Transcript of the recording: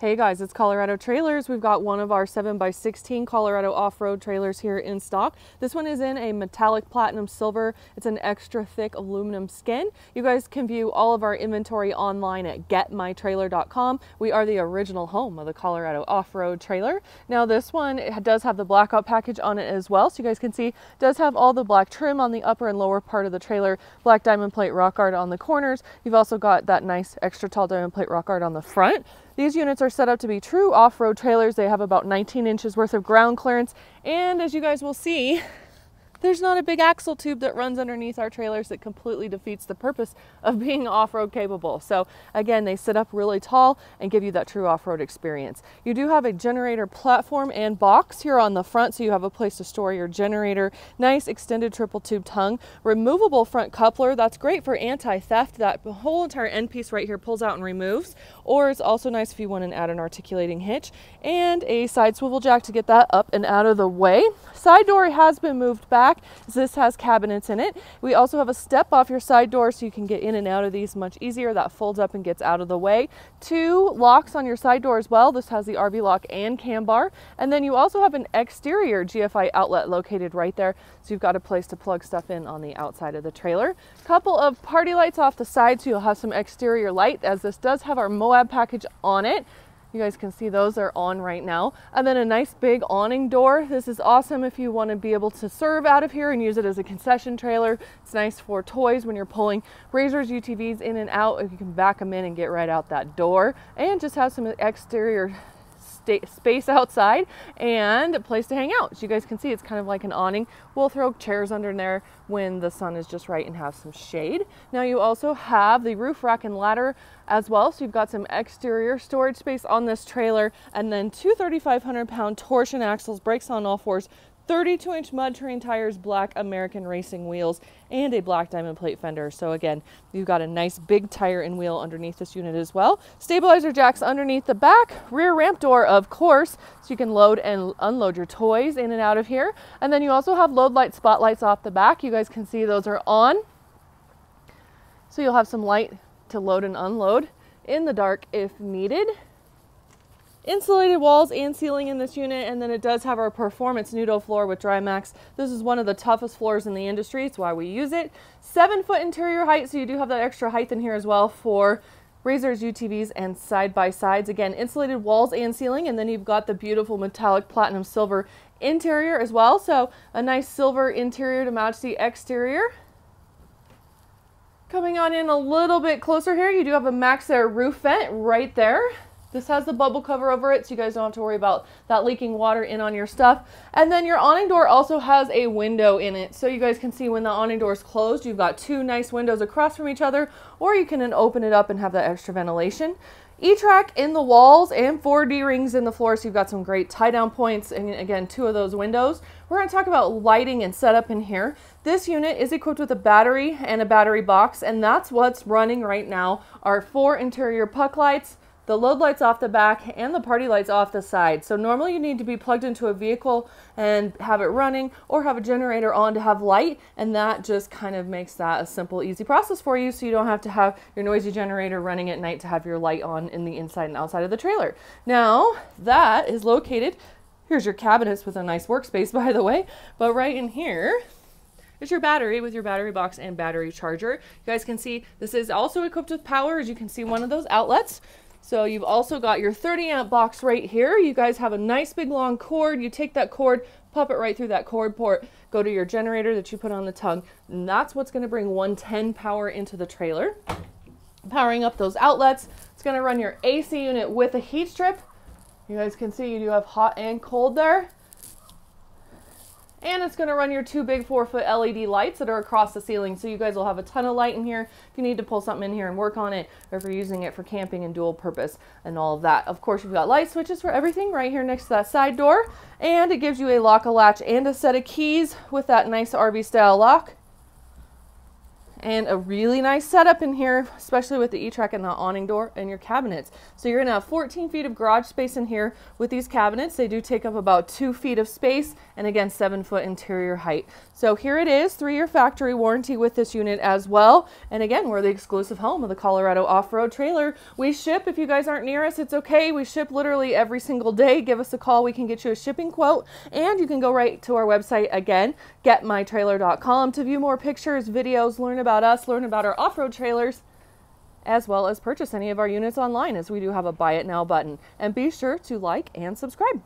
Hey guys, it's Colorado Trailers. We've got one of our 7x16 Colorado off-road trailers here in stock. This one is in a metallic platinum silver. It's an extra thick aluminum skin. You guys can view all of our inventory online at getmytrailer.com. We are the original home of the Colorado off-road trailer. Now this one does have the blackout package on it as well. So you guys can see does have all the black trim on the upper and lower part of the trailer, black diamond plate rock guard on the corners. You've also got that nice extra tall diamond plate rock guard on the front. These units are set up to be true off-road trailers. They have about 19 inches worth of ground clearance. And as you guys will see, there's not a big axle tube that runs underneath our trailers that completely defeats the purpose of being off-road capable. So again, they sit up really tall and give you that true off-road experience. You do have a generator platform and box here on the front, so you have a place to store your generator. Nice extended triple tube tongue. Removable front coupler. That's great for anti-theft. That whole entire end piece right here pulls out and removes. Or it's also nice if you want to add an articulating hitch. And a side swivel jack to get that up and out of the way. Side door has been moved back back. This has cabinets in it. We also have a step off your side door so you can get in and out of these much easier. That folds up and gets out of the way. Two locks on your side door as well. This has the RV lock and cam bar. And then you also have an exterior GFI outlet located right there. So you've got a place to plug stuff in on the outside of the trailer. Couple of party lights off the side so you'll have some exterior light as this does have our Moab package on it. You guys can see those are on right now. And then a nice big awning door. This is awesome if you want to be able to serve out of here and use it as a concession trailer. It's nice for toys when you're pulling RZRs, UTVs in and out. You can back them in and get right out that door and just have some exterior space outside and a place to hang out. As you guys can see, it's kind of like an awning. We'll throw chairs under there when the sun is just right and have some shade. Now you also have the roof rack and ladder as well. So you've got some exterior storage space on this trailer and then two 3,500 pound torsion axles, brakes on all fours, 32 inch mud terrain tires, black American racing wheels, and a black diamond plate fender. So again, you've got a nice big tire and wheel underneath this unit as well. Stabilizer jacks underneath the back, rear ramp door, of course, so you can load and unload your toys in and out of here. And then you also have load light spotlights off the back. You guys can see those are on. So you'll have some light to load and unload in the dark if needed insulated walls and ceiling in this unit and then it does have our performance Nudo floor with Drymax. This is one of the toughest floors in the industry. It's why we use it. Seven foot interior height so you do have that extra height in here as well for RZRs, UTVs, and side-by-sides. Again, insulated walls and ceiling, and then you've got the beautiful metallic platinum silver interior as well. So a nice silver interior to match the exterior. Coming on in a little bit closer here, you do have a MaxxAir roof vent right there. This has the bubble cover over it so you guys don't have to worry about that leaking water in on your stuff. And then your awning door also has a window in it so you guys can see when the awning door is closed you've got two nice windows across from each other or you can then open it up and have that extra ventilation. E-track in the walls and four D-rings in the floor so you've got some great tie down points and again two of those windows. We're going to talk about lighting and setup in here. This unit is equipped with a battery and a battery box and that's what's running right now. Our four interior puck lights, the load lights off the back and the party lights off the side. So normally you need to be plugged into a vehicle and have it running or have a generator on to have light and that just kind of makes that a simple easy process for you so you don't have to have your noisy generator running at night to have your light on in the inside and outside of the trailer. Now that is located, here's your cabinets with a nice workspace by the way, but right in here is your battery with your battery box and battery charger. You guys can see this is also equipped with power as you can see one of those outlets. So you've also got your 30 amp box right here. You guys have a nice big long cord. You take that cord, pop it right through that cord port, go to your generator that you put on the tongue. And that's what's going to bring 110 power into the trailer. Powering up those outlets. It's going to run your AC unit with a heat strip. You guys can see you do have hot and cold there. And it's going to run your two big four foot LED lights that are across the ceiling. So you guys will have a ton of light in here if you need to pull something in here and work on it, or if you're using it for camping and dual purpose and all of that. Of course, you've got light switches for everything right here next to that side door. And it gives you a lock, a latch, and a set of keys with that nice RV style lock. And a really nice setup in here, especially with the E-Track and the awning door and your cabinets. So you're gonna have 14 feet of garage space in here with these cabinets. They do take up about two feet of space and again, seven foot interior height. So here it is, three-year factory warranty with this unit as well. And again, we're the exclusive home of the Colorado Off-Road Trailer. We ship, if you guys aren't near us, it's okay. We ship literally every single day. Give us a call, we can get you a shipping quote. And you can go right to our website again, getmytrailer.com to view more pictures, videos, learn about us, learn about our off-road trailers, as well as purchase any of our units online as we do have a buy it now button. And be sure to like and subscribe.